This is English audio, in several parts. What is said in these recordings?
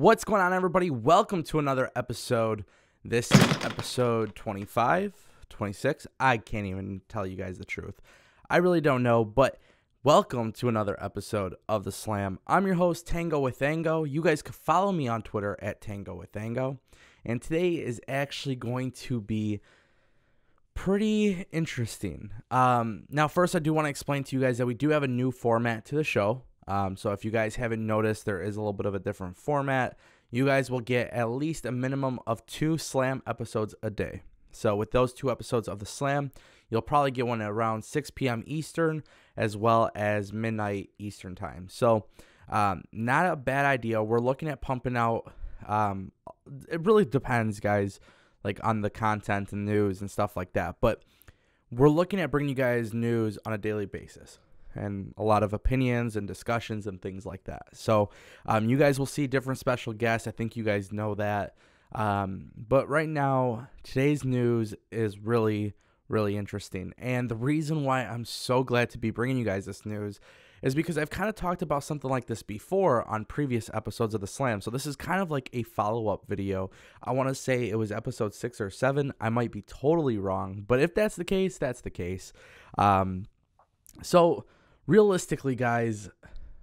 What's going on, everybody? Welcome to another episode. This is episode 25, 26. I can't even tell you guys the truth. I really don't know, but welcome to another episode of The Slam. I'm your host, Tango with Ango. You guys can follow me on Twitter at Tango with Ango. And today is actually going to be pretty interesting. Um, now, first, I do want to explain to you guys that we do have a new format to the show. Um, so if you guys haven't noticed, there is a little bit of a different format. You guys will get at least a minimum of two Slam episodes a day. So with those two episodes of the Slam, you'll probably get one around 6 p.m. Eastern as well as midnight Eastern time. So um, not a bad idea. We're looking at pumping out. Um, it really depends, guys, like on the content and news and stuff like that. But we're looking at bringing you guys news on a daily basis and a lot of opinions and discussions and things like that. So um, you guys will see different special guests. I think you guys know that. Um, but right now, today's news is really, really interesting. And the reason why I'm so glad to be bringing you guys this news is because I've kind of talked about something like this before on previous episodes of the Slam. So this is kind of like a follow up video. I want to say it was episode six or seven. I might be totally wrong, but if that's the case, that's the case. Um, so realistically, guys,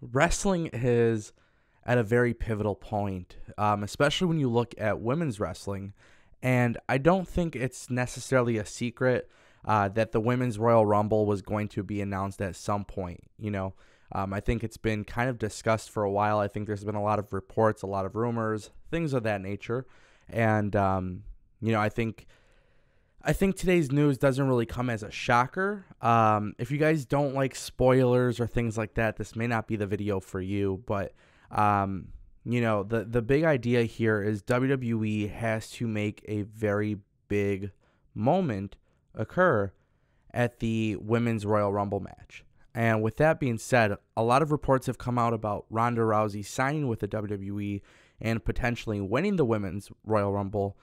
wrestling is at a very pivotal point, um, especially when you look at women's wrestling. And I don't think it's necessarily a secret uh, that the women's Royal Rumble was going to be announced at some point. You know, um, I think it's been kind of discussed for a while. I think there's been a lot of reports, a lot of rumors, things of that nature. And, um, you know, I think I think today's news doesn't really come as a shocker. Um, if you guys don't like spoilers or things like that, this may not be the video for you. But um, you know, the the big idea here is WWE has to make a very big moment occur at the women's Royal Rumble match. And with that being said, a lot of reports have come out about Ronda Rousey signing with the WWE and potentially winning the women's Royal Rumble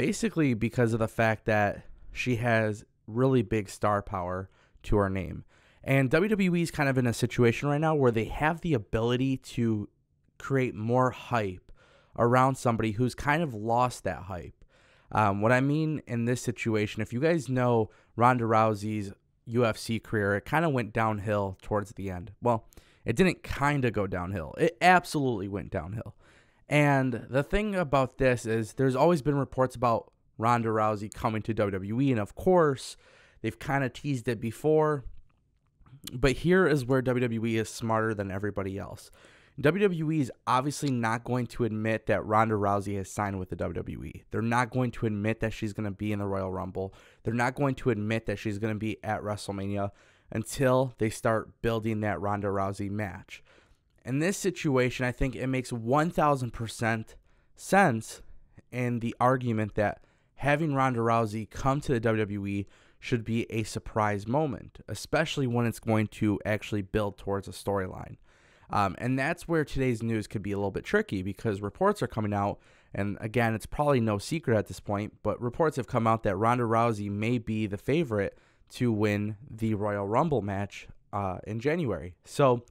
basically because of the fact that she has really big star power to her name. And WWE is kind of in a situation right now where they have the ability to create more hype around somebody who's kind of lost that hype. Um, what I mean in this situation, if you guys know Ronda Rousey's UFC career, it kind of went downhill towards the end. Well, it didn't kind of go downhill, it absolutely went downhill. And the thing about this is there's always been reports about Ronda Rousey coming to WWE, and of course, they've kind of teased it before. But here is where WWE is smarter than everybody else. WWE is obviously not going to admit that Ronda Rousey has signed with the WWE. They're not going to admit that she's going to be in the Royal Rumble. They're not going to admit that she's going to be at WrestleMania until they start building that Ronda Rousey match in this situation, I think it makes 1000% sense in the argument that having Ronda Rousey come to the WWE should be a surprise moment, especially when it's going to actually build towards a storyline. Um, and that's where today's news could be a little bit tricky because reports are coming out, and again, it's probably no secret at this point, but reports have come out that Ronda Rousey may be the favorite to win the Royal Rumble match uh, in January. So,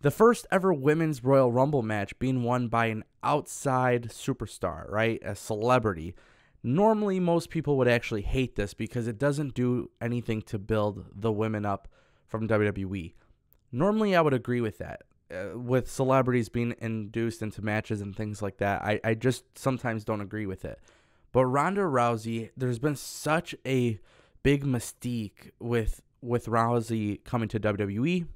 the first ever women's Royal Rumble match being won by an outside superstar, right? A celebrity. Normally, most people would actually hate this because it doesn't do anything to build the women up from WWE. Normally, I would agree with that. Uh, with celebrities being induced into matches and things like that, I, I just sometimes don't agree with it. But Ronda Rousey, there's been such a big mystique with with Rousey coming to WWE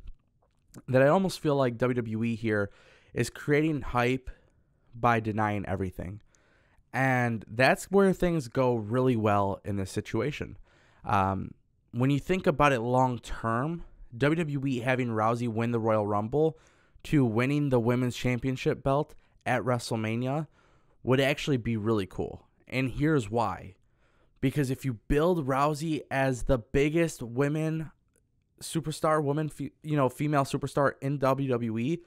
that I almost feel like WWE here is creating hype by denying everything. And that's where things go really well in this situation. Um, when you think about it long term, WWE having Rousey win the Royal Rumble to winning the Women's Championship belt at WrestleMania would actually be really cool. And here's why. Because if you build Rousey as the biggest women superstar woman, you know, female superstar in WWE,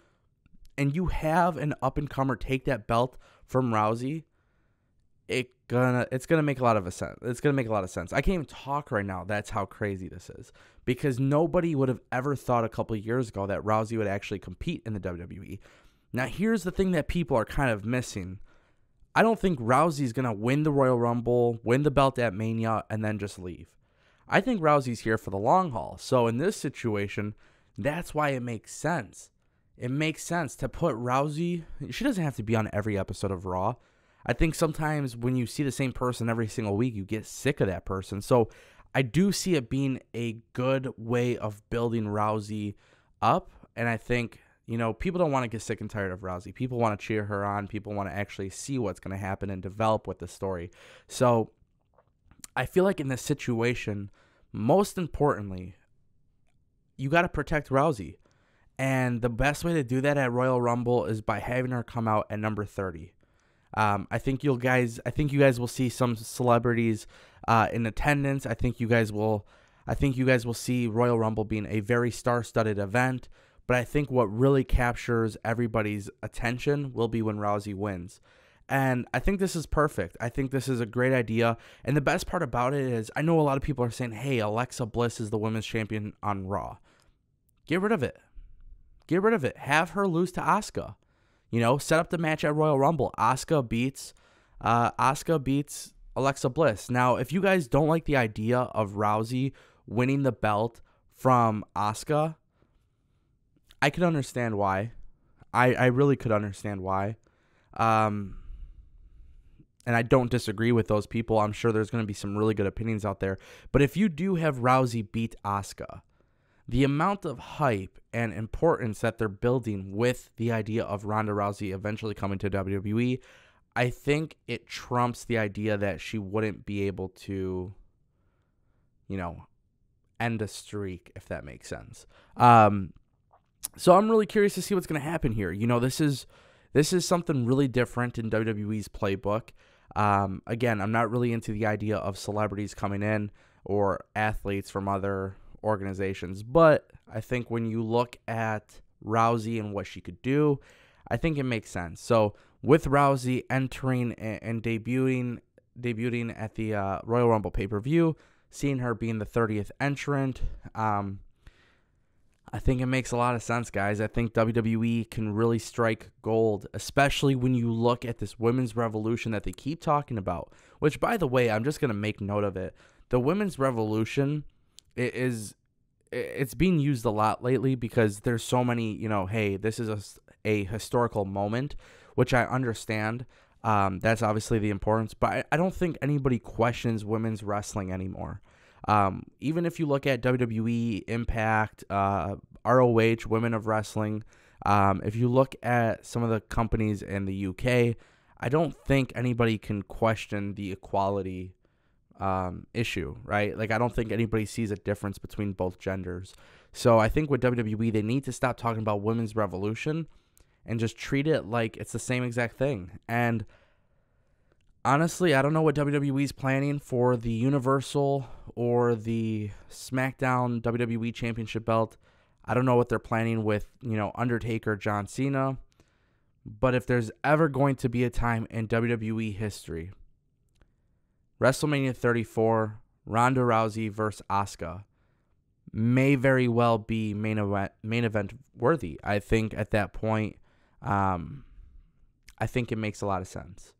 and you have an up and comer take that belt from Rousey, it gonna it's gonna make a lot of a sense. It's gonna make a lot of sense. I can't even talk right now. That's how crazy this is because nobody would have ever thought a couple years ago that Rousey would actually compete in the WWE. Now, here's the thing that people are kind of missing. I don't think Rousey's to win the Royal Rumble, win the belt at Mania, and then just leave. I think Rousey's here for the long haul. So, in this situation, that's why it makes sense. It makes sense to put Rousey, she doesn't have to be on every episode of Raw. I think sometimes when you see the same person every single week, you get sick of that person. So, I do see it being a good way of building Rousey up. And I think you know, people don't want to get sick and tired of Rousey. People want to cheer her on. People want to actually see what's going to happen and develop with the story. So I feel like in this situation, most importantly, you got to protect Rousey. And the best way to do that at Royal Rumble is by having her come out at number 30. Um, I think you'll guys, I think you guys will see some celebrities uh, in attendance. I think you guys will, I think you guys will see Royal Rumble being a very star-studded event. But I think what really captures everybody's attention will be when Rousey wins. And I think this is perfect. I think this is a great idea. And the best part about it is, I know a lot of people are saying, hey, Alexa Bliss is the women's champion on Raw. Get rid of it. Get rid of it. Have her lose to Asuka. You know, set up the match at Royal Rumble. Asuka beats, uh, Asuka beats Alexa Bliss. Now, if you guys don't like the idea of Rousey winning the belt from Asuka, I could understand why. I, I really could understand why. Um, and I don't disagree with those people. I'm sure there's going to be some really good opinions out there. But if you do have Rousey beat Asuka, the amount of hype and importance that they're building with the idea of Ronda Rousey eventually coming to WWE, I think it trumps the idea that she wouldn't be able to, you know, end a streak, if that makes sense. Um, so I'm really curious to see what's going to happen here. You know, this is this is something really different in WWE's playbook. Um, again, I'm not really into the idea of celebrities coming in or athletes from other organizations, but I think when you look at Rousey and what she could do, I think it makes sense. So with Rousey entering and, debuting debuting at the uh, Royal Rumble pay per view, seeing her being the 30th entrant, um, I think it makes a lot of sense, guys. I think WWE can really strike gold, especially when you look at this women's revolution that they keep talking about. Which, by the way, I'm just going to make note of it. The women's revolution is it's being used a lot lately because there's so many, you know, hey, this is a, a historical moment, which I understand. Um, that's obviously the importance, but I, I don't think anybody questions women's wrestling anymore. Um, even if you look at WWE, Impact, uh, ROH, Women of Wrestling, um, if you look at some of the companies in the UK, I don't think anybody can question the equality um, issue, right? Like, I don't think anybody sees a difference between both genders. So I think with WWE, they need to stop talking about women's revolution and just treat it like it's the same exact thing. And honestly, I don't know what WWE's planning for the Universal or the SmackDown WWE Championship belt. I don't know what they're planning with, you know, Undertaker, John Cena. But if there's ever going to be a time in WWE history, WrestleMania 34, Ronda Rousey versus Asuka may very well be main event main event worthy. I think at that point, um, I think it makes a lot of sense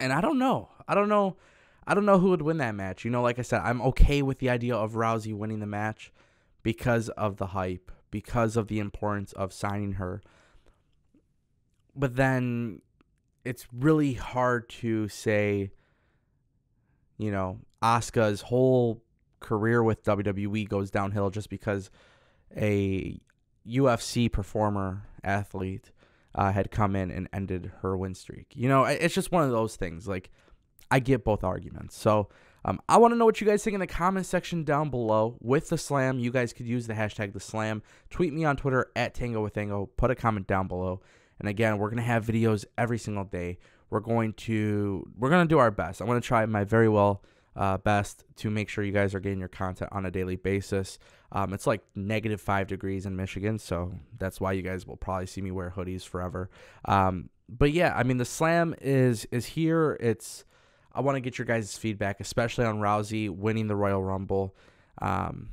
and I don't know. I don't know. I don't know who would win that match. You know, like I said, I'm okay with the idea of Rousey winning the match because of the hype, because of the importance of signing her. But then it's really hard to say, you know, Asuka's whole career with WWE goes downhill just because a UFC performer athlete uh, had come in and ended her win streak. You know, it's just one of those things. Like, I get both arguments. So, um, I want to know what you guys think in the comment section down below. With the slam, you guys could use the hashtag the slam. Tweet me on Twitter at Tango with Tango. Put a comment down below. And again, we're gonna have videos every single day. We're going to we're gonna do our best. I'm gonna try my very well uh, best to make sure you guys are getting your content on a daily basis. Um, it's like negative five degrees in Michigan, so that's why you guys will probably see me wear hoodies forever. Um, but yeah, I mean the slam is is here. It's I want to get your guys' feedback, especially on Rousey winning the Royal Rumble. Um,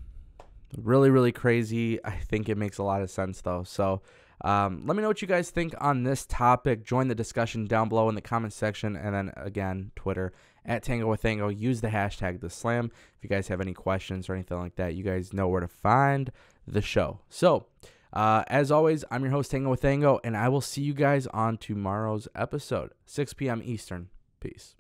really, really crazy. I think it makes a lot of sense though. So Um, let me know what you guys think on this topic. Join the discussion down below in the comment section, and then again, Twitter at Tango with Tango. Use the hashtag the Slam if you guys have any questions or anything like that. You guys know where to find the show. So, uh, as always, I'm your host Tango with Tango, and I will see you guys on tomorrow's episode, 6 p.m. Eastern. Peace.